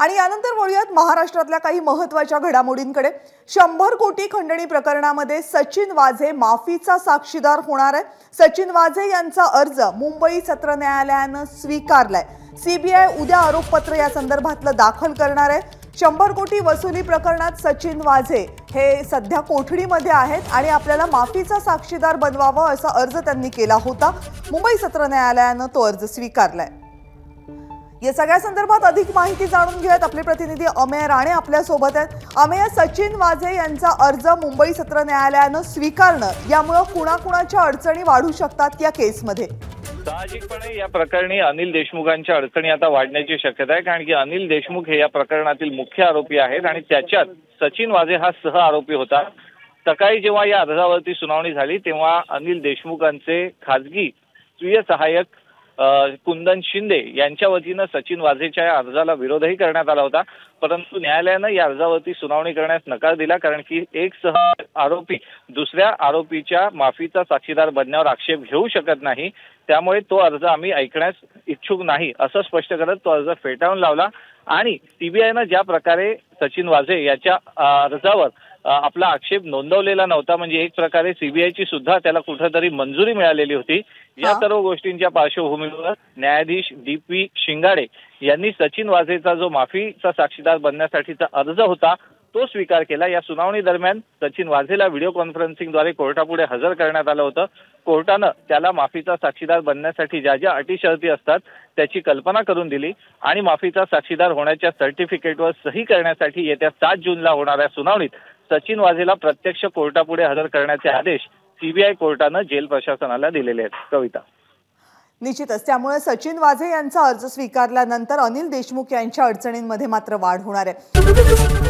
आणि यानंतर वळूयात महाराष्ट्रातल्या काही महत्त्वाच्या घडामोडींकडे. शंभर कोटी खंडणी प्रकरणामध्ये सचिन वाझे माफीचा साक्षीदार होणार आहे. सचिन वाझे यांचा अर्ज मुंबई सत्र न्यायालयानं स्वीकारलाय. सीबीआय उद्या आरोपपत्र या संदर्भातलं दाखल करणार आहे. शंभर कोटी वसुली प्रकरणात सचिन वाझे हे सध्या कोठडीमध्ये आहेत आणि आपल्याला माफीचा साक्षीदार बनवावं असा अर्ज त्यांनी केला होता. मुंबई सत्र न्यायालयानं तो अर्ज स्वीकारलाय. या सगळ्या संदर्भात अधिक माहिती जाणून घेऊयात आपले प्रतिनिधी अमेय राणे आपल्यासोबत आहेत. अमेय सचिन वाझे यांचा अर्ज मुंबई सत्र न्यायालयानं स्वीकारणं यामुळं कुणाकुणाच्या अडचणी वाढू शकतात या केसमध्ये? साहजिकपणे या प्रकरणी अनिल देशमुखांच्या अडचणी आता वाढण्याची शक्यता आहे कारण की अनिल देशमुख हे या प्रकरणातील मुख्य आरोपी आहेत आणि त्याच्यात सचिन वाझे हा सह आरोपी होता. सकाळी जेव्हा या अर्जावरती सुनावणी झाली तेव्हा अनिल देशमुखांचे खाजगी स्वीय सहाय्यक कुंदन शिंदे यांच्या वतीनं सचिन वाझेच्या या अर्जाला विरोधही करण्यात आला होता. परंतु न्यायालयानं या अर्जावरती सुनावणी करण्यास नकार दिला कारण की एक सह आरोपी दुसऱ्या आरोपीच्या माफीचा साक्षीदार बनण्यावर आक्षेप घेऊ शकत नाही. त्यामुळे तो अर्ज आम्ही ऐकण्यास इच्छुक नाही असं स्पष्ट करत तो अर्ज फेटाळून लावला. आणि सीबीआयनं ज्या प्रकारे सचिन वाझे याच्या अर्जावर आपला आक्षेप नोंदवलेला नव्हता म्हणजे एक प्रकारे सीबीआयची सुद्धा त्याला कुठेतरी मंजुरी मिळालेली होती या. सर्व गोष्टींच्या पार्श्वभूमीवर न्यायाधीश डी पी शिंगाडे यांनी सचिन वाझेचा जो माफीचा साक्षीदार बनण्यासाठीचा अर्ज होता तो स्वीकार केला. या सुनावणी दरम्यान सचिन वाझेला व्हिडिओ कॉन्फरन्सिंगद्वारे कोर्टापुढे हजर करण्यात आलं होतं. कोर्टानं त्याला माफीचा साक्षीदार बनण्यासाठी ज्या ज्या अटी शर्ती असतात त्याची कल्पना करून दिली आणि माफीचा साक्षीदार होण्याच्या सर्टिफिकेटवर सही करण्यासाठी येत्या सात जूनला होणाऱ्या सुनावणीत सचिन वाझेला प्रत्यक्ष कोर्टापुढे हजर करण्याचे आदेश सीबीआय कोर्टानं जेल प्रशासनाला दिलेले आहेत. कविता. निश्चितच त्यामुळे सचिन वाझे यांचा अर्ज स्वीकारल्यानंतर अनिल देशमुख यांच्या अडचणींमध्ये मात्र वाढ होणार आहे.